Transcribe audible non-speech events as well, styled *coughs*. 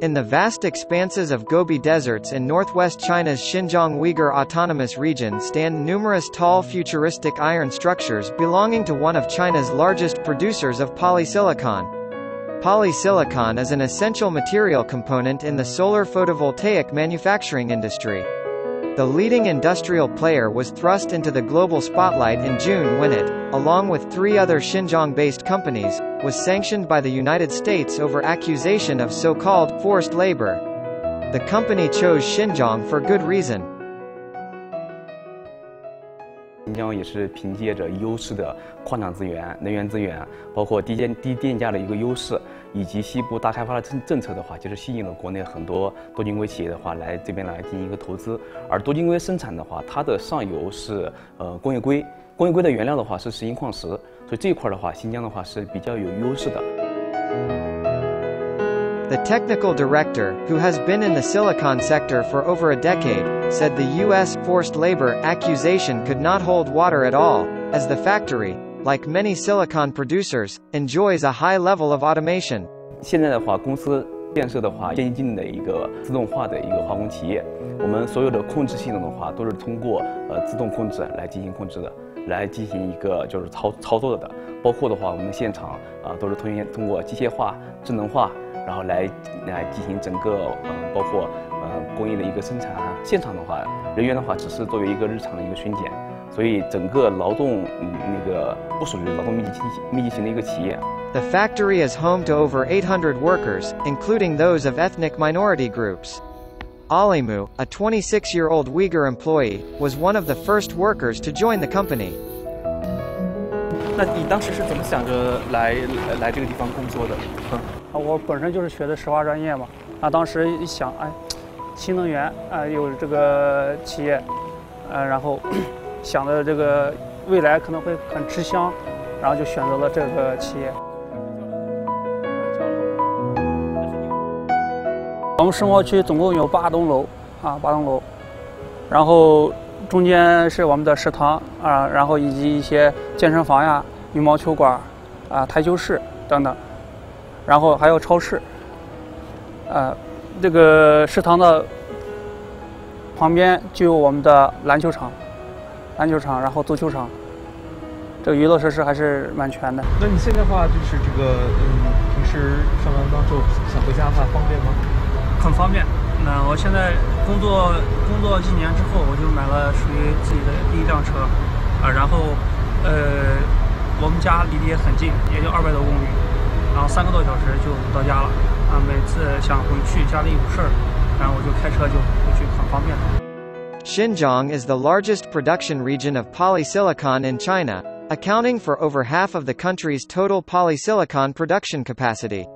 In the vast expanses of Gobi deserts in northwest China's Xinjiang Uyghur Autonomous Region stand numerous tall futuristic iron structures belonging to one of China's largest producers of polysilicon. Polysilicon is an essential material component in the solar photovoltaic manufacturing industry. The leading industrial player was thrust into the global spotlight in June when it, along with three other Xinjiang-based companies, was sanctioned by the United States over accusation of so-called forced labor. The company chose Xinjiang for good reason. 新疆也是凭借着优势的矿产资源、能源资源，包括低电低电价的一个优势，以及西部大开发的政政策的话，其实吸引了国内很多多晶硅企业的话来这边来进行一个投资。而多晶硅生产的话，它的上游是呃工业硅， 工业硅的原料的话是石英矿石，所以这一块的话，新疆的话是比较有优势的。The technical director, who has been in the silicon sector for over a decade, said the U.S. forced labor accusation could not hold water at all, as the factory, like many silicon producers, enjoys a high level of automation. 现在的话，公司 建设的话，先进的一个自动化的一个化工企业，我们所有的控制系统的话，都是通过呃自动控制来进行控制的，来进行一个就是操操作的。包括的话，我们现场啊、都是通通过机械化、智能化。然后来来进行整个呃包括呃工艺的一个生产，现场的话人员的话只是作为一个日常的一个巡检，所以整个劳动嗯那个不属于劳动密集密集型的一个企业。The factory is home to over 800 workers, including those of ethnic minority groups. Alimu, a 26-year-old Uyghur employee, was one of the first workers to join the company. 那你当时是怎么想着来来这个地方工作的？啊，我本身就是学的石化专业嘛。啊，当时一想，哎，新能源啊，有这个企业，呃，然后想的这个未来可能会很吃香，然后就选择了这个企业。 *coughs* 我们生活区总共有八栋楼，啊，八栋楼，然后。中间是我们的食堂啊，然后以及一些健身房呀、羽毛球馆啊、台球室等等，然后还有超市。呃，这个食堂的旁边就有我们的篮球场、篮球场，然后足球场，这个娱乐设施还是蛮全的。那你现在话，就是这个嗯，平时上完班当中想回家的话，方便吗？很方便。那我现在工作工作几年之后，我就买了属于自己的第一辆车，啊，然后，呃，我们家离得也很近，也就二百多公里，然后三个多小时就到家了，啊，每次想回去家里有事儿，然后我就开车就回去，很方便。Xinjiang is the largest production region of polysilicon in China, accounting for over half of the country's total polysilicon production capacity.